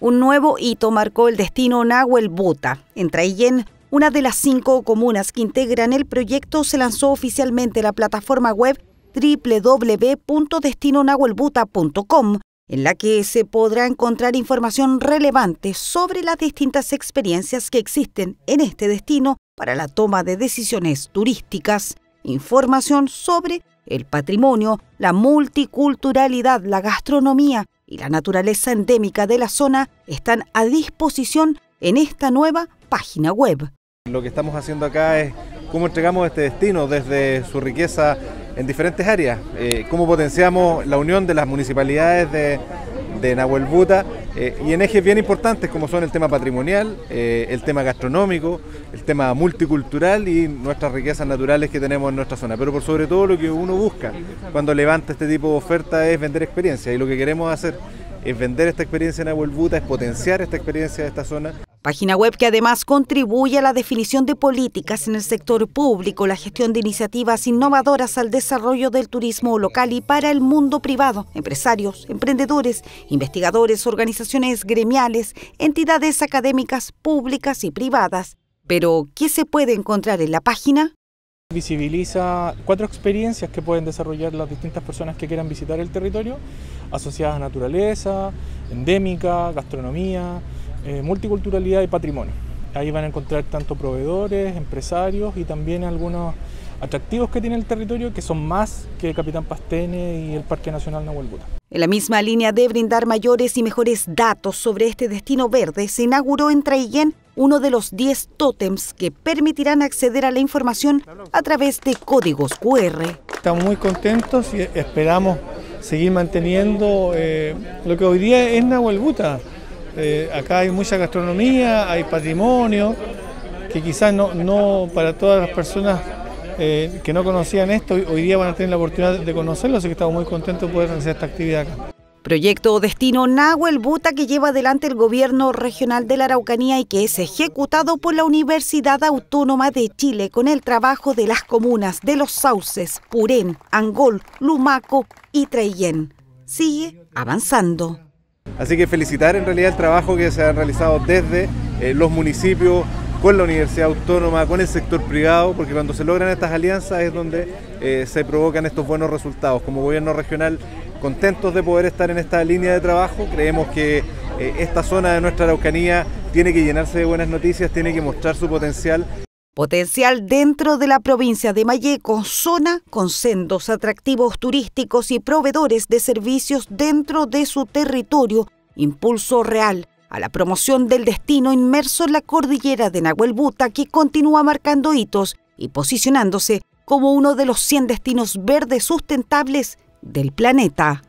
Un nuevo hito marcó el destino Nahuel Buta. En Traillén, una de las cinco comunas que integran el proyecto, se lanzó oficialmente la plataforma web www.destinonahuelbuta.com, en la que se podrá encontrar información relevante sobre las distintas experiencias que existen en este destino para la toma de decisiones turísticas, información sobre el patrimonio, la multiculturalidad, la gastronomía y la naturaleza endémica de la zona están a disposición en esta nueva página web. Lo que estamos haciendo acá es cómo entregamos este destino desde su riqueza en diferentes áreas, eh, cómo potenciamos la unión de las municipalidades de, de Nahuel Buta eh, y en ejes bien importantes como son el tema patrimonial, eh, el tema gastronómico, el tema multicultural y nuestras riquezas naturales que tenemos en nuestra zona. Pero por sobre todo lo que uno busca cuando levanta este tipo de oferta es vender experiencia y lo que queremos hacer es vender esta experiencia en Nahuel Buta, es potenciar esta experiencia de esta zona Página web que además contribuye a la definición de políticas en el sector público, la gestión de iniciativas innovadoras al desarrollo del turismo local y para el mundo privado, empresarios, emprendedores, investigadores, organizaciones gremiales, entidades académicas públicas y privadas. Pero, ¿qué se puede encontrar en la página? Visibiliza cuatro experiencias que pueden desarrollar las distintas personas que quieran visitar el territorio, asociadas a naturaleza, endémica, gastronomía, eh, multiculturalidad y patrimonio. Ahí van a encontrar tanto proveedores, empresarios y también algunos atractivos que tiene el territorio que son más que Capitán Pastene y el Parque Nacional Nahuel Buta. En la misma línea de brindar mayores y mejores datos sobre este destino verde, se inauguró en Traillén uno de los 10 tótems que permitirán acceder a la información a través de códigos QR. Estamos muy contentos y esperamos seguir manteniendo eh, lo que hoy día es Nahuel Buta. Eh, acá hay mucha gastronomía, hay patrimonio, que quizás no, no para todas las personas eh, que no conocían esto, hoy día van a tener la oportunidad de conocerlo, así que estamos muy contentos de poder hacer esta actividad acá. Proyecto Destino Nahuel Buta que lleva adelante el gobierno regional de la Araucanía y que es ejecutado por la Universidad Autónoma de Chile con el trabajo de las comunas de Los Sauces, Purén, Angol, Lumaco y Traillén. Sigue avanzando. Así que felicitar en realidad el trabajo que se ha realizado desde eh, los municipios, con la Universidad Autónoma, con el sector privado, porque cuando se logran estas alianzas es donde eh, se provocan estos buenos resultados. Como gobierno regional, contentos de poder estar en esta línea de trabajo, creemos que eh, esta zona de nuestra Araucanía tiene que llenarse de buenas noticias, tiene que mostrar su potencial. Potencial dentro de la provincia de Mayeco, zona con sendos atractivos turísticos y proveedores de servicios dentro de su territorio, impulso real a la promoción del destino inmerso en la cordillera de Nahuel Buta que continúa marcando hitos y posicionándose como uno de los 100 destinos verdes sustentables del planeta.